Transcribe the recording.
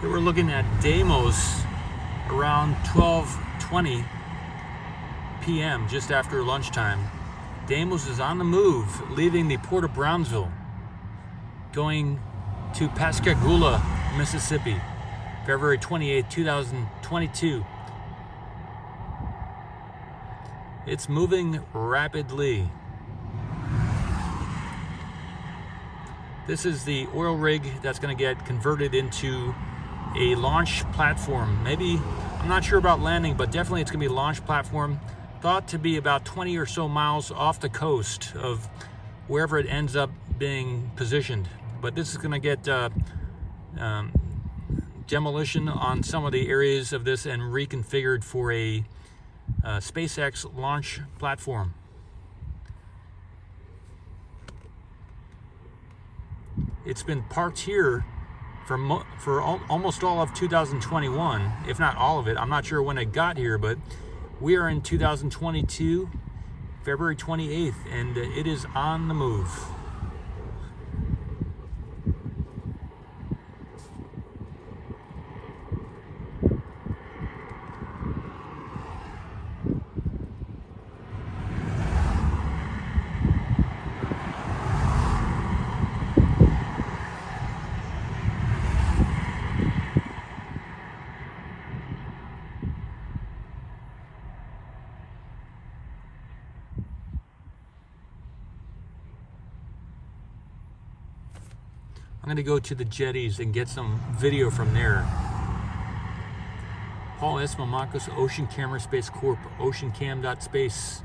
They were looking at Deimos around 12:20 p.m. just after lunchtime. Deimos is on the move, leaving the port of Brownsville, going to Pascagoula, Mississippi, February 28, 2022. It's moving rapidly. This is the oil rig that's going to get converted into a launch platform. Maybe, I'm not sure about landing, but definitely it's going to be a launch platform. Thought to be about 20 or so miles off the coast of wherever it ends up being positioned. But this is going to get uh, um, demolition on some of the areas of this and reconfigured for a uh, SpaceX launch platform. It's been parked here for for al- almost all of 2021, if not all of it. I'm not sure when it got here, but we are in 2022, February 28th, and it is on the move. I'm going to go to the jetties and get some video from there. Paul S. Mamakos, Ocean Camera Space Corp, oceancam.space.